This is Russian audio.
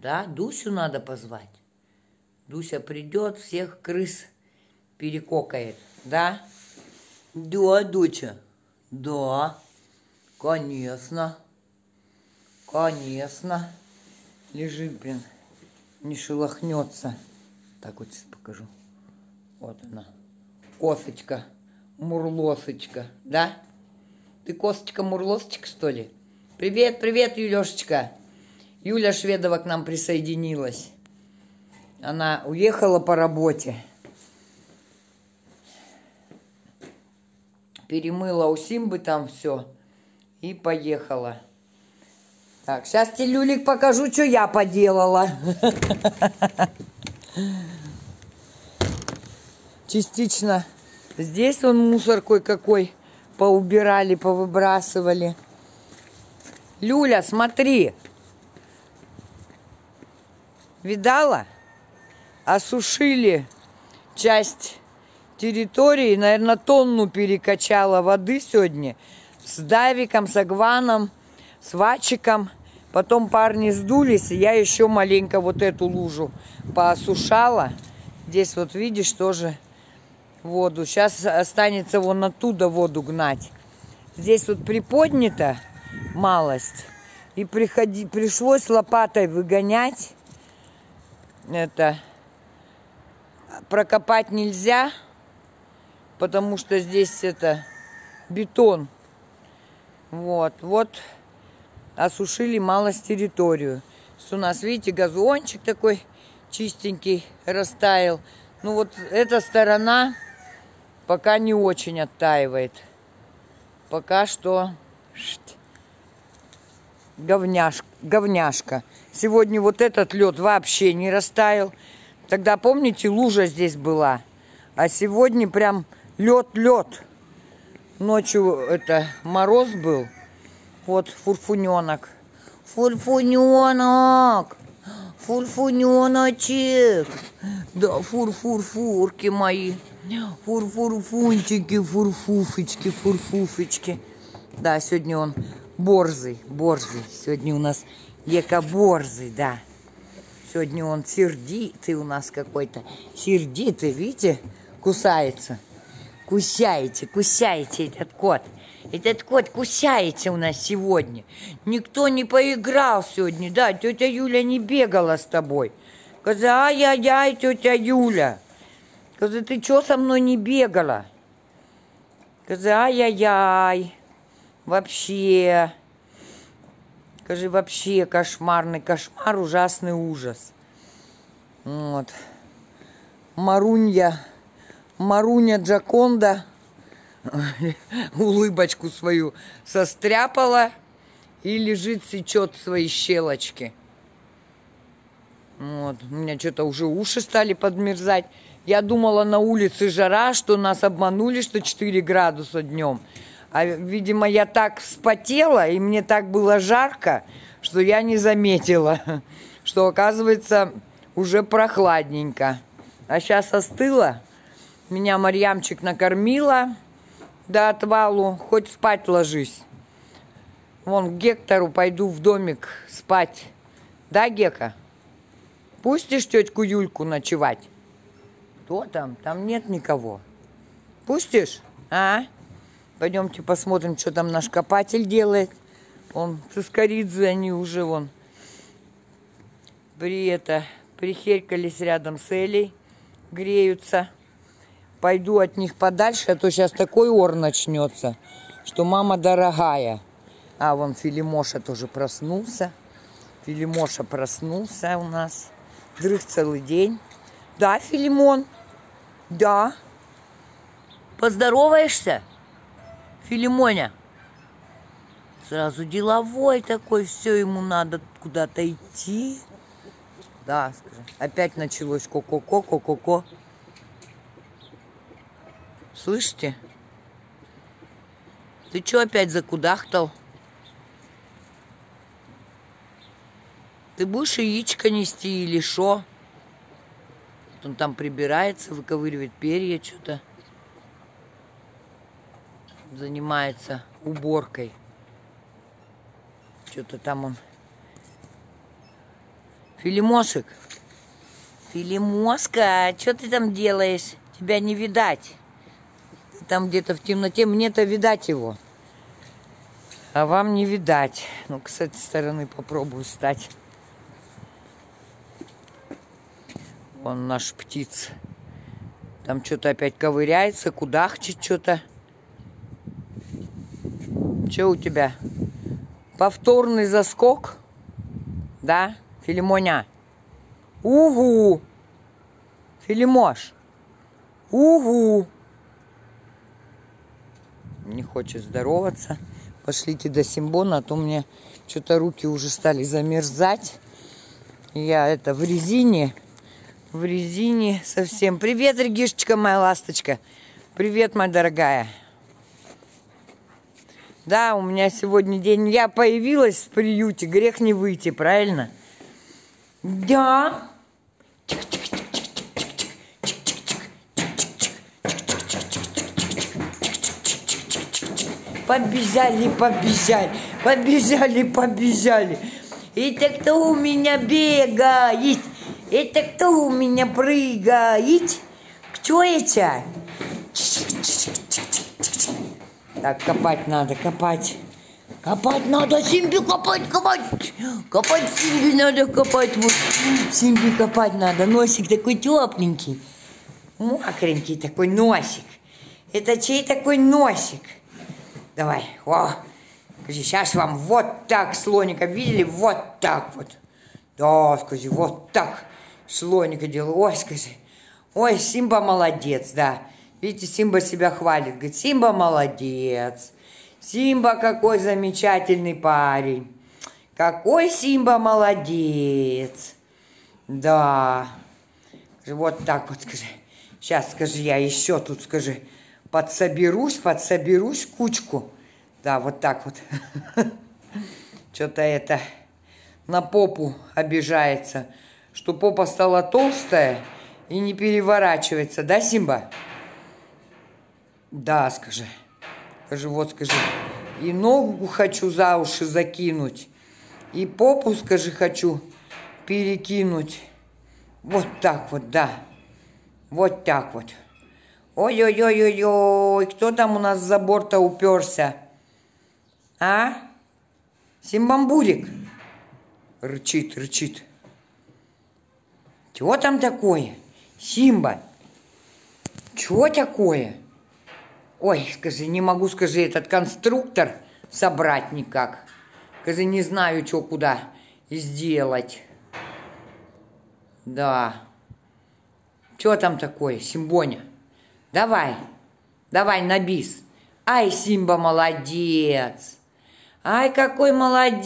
Да, Дусю надо позвать. Дуся придет, всех крыс перекокает. Да? Да, Дуча? Да. Конечно. Конечно. Лежит, блин, не шелохнется. Так вот сейчас покажу. Вот она. Косочка, мурлосочка, да? Ты косточка, мурлосочка, что ли? Привет, привет, Юлешечка. Юля Шведова к нам присоединилась. Она уехала по работе. Перемыла у Симбы там все и поехала. Так, сейчас тебе, Люлик, покажу, что я поделала. Частично здесь он мусор кой-какой поубирали, повыбрасывали. Люля, смотри. Видала? Осушили часть территории, наверное, тонну перекачала воды сегодня с Давиком, с Агваном, с Вачиком. Потом парни сдулись, и я еще маленько вот эту лужу поосушала. Здесь вот видишь тоже воду. Сейчас останется вон оттуда воду гнать. Здесь вот приподнято малость. И приходи, пришлось лопатой выгонять. Это прокопать нельзя, потому что здесь это бетон. Вот, вот осушили малость территорию. У нас, видите, газончик такой чистенький растаял. Ну вот эта сторона пока не очень оттаивает. Пока что говняш, говняшка. Сегодня вот этот лед вообще не растаял. Тогда, помните, лужа здесь была. А сегодня прям лед-лед. Ночью это мороз был. Вот фурфуненок. Фурфуненок. Фурфуненочек. Да, фур-фур-фурки мои. Фур-фур-фунчики, фурфуфочки, фурфуфочки. Да, сегодня он борзый, борзый. Сегодня у нас Лека борзый, да. Сегодня он сердитый у нас какой-то. Сердитый, видите, кусается. Кусаете, кусаете этот кот. Этот кот кусается у нас сегодня. Никто не поиграл сегодня, да, тетя Юля не бегала с тобой. Каза, ай-яй-яй, тетя Юля. Каза, ты что со мной не бегала? Каза, ай-яй-яй. Вообще. Скажи, вообще кошмарный кошмар, ужасный ужас. Вот. Марунья, Маруня Джаконда улыбочку свою состряпала и лежит, сечет свои щелочки. Вот. У меня что-то уже уши стали подмерзать. Я думала, на улице жара, что нас обманули, что 4 градуса днем. А, видимо, я так вспотела, и мне так было жарко, что я не заметила, что, оказывается, уже прохладненько. А сейчас остыло. Меня Марьямчик накормила до отвалу. Хоть спать ложись. Вон к Гектору пойду в домик спать. Да, Гека? Пустишь тетку Юльку ночевать? Кто там? Там нет никого. Пустишь? А? Пойдемте посмотрим, что там наш копатель делает. Он с Искоридзе, они уже вон при это прихеркались рядом с Элей, греются. Пойду от них подальше, а то сейчас такой ор начнется, что мама дорогая. А, вон Филимоша тоже проснулся. Филимоша проснулся у нас. Дрых целый день. Да, Филимон? Да. Поздороваешься? Филимоня? Сразу деловой такой, все ему надо куда-то идти. Да, скажи. Опять началось ко-ко-ко, ко-ко-ко. Слышите? Ты что опять закудахтал? Ты будешь яичко нести или что? Он там прибирается, выковыривает перья, что-то. Занимается уборкой. Что-то там он Филимошек. Филимоска, что ты там делаешь? Тебя не видать. Там где-то в темноте. Мне-то видать его. А вам не видать. Ну-ка, с этой стороны попробую стать. Вон наш птиц. Там что-то опять ковыряется, кудахчет что-то. Что у тебя? Повторный заскок? Да, Филимоня? Угу! Филимош! Угу! Не хочет здороваться. Пошлите до Симбона, а то мне что-то руки уже стали замерзать. Я это в резине. В резине совсем. Привет, Регишечка, моя ласточка. Привет, моя дорогая. Да, у меня сегодня день. Я появилась в приюте, грех не выйти, правильно? Да. Побежали, побежали, побежали, побежали. Это кто у меня бегает? Это кто у меня прыгает? Кто это? Так, копать надо, копать. Копать надо, Симби копать, копать. Копать Симби надо, копать. Вот Симби копать надо. Носик такой тепленький. Мокренький такой носик. Это чей такой носик? Давай, о, скажи, сейчас вам вот так слоника видели, вот так вот. Да, скажи, вот так слоника делаю. Ой, скажи, ой, Симба молодец, да. Видите, Симба себя хвалит. Говорит, Симба молодец. Симба какой замечательный парень. Какой Симба молодец. Да. Вот так вот скажи. Сейчас скажи, я еще тут скажи. Подсоберусь, подсоберусь кучку. Да, вот так вот. Что-то это на попу обижается. Что попа стала толстая и не переворачивается. Да, Симба? Да, скажи. Скажи, вот скажи. И ногу хочу за уши закинуть. И попу, скажи, хочу перекинуть. Вот так вот, да. Вот так вот. Ой-ой-ой-ой-ой, кто там у нас за борта уперся? А? Симбамбурик. Рычит, рычит. Чего там такое? Симба. Чего такое? Ой, скажи, не могу, скажи, этот конструктор собрать никак. Скажи, не знаю, что куда сделать. Да. Что там такое, Симбоня? Давай, давай на бис. Ай, Симба молодец. Ай, какой молодец.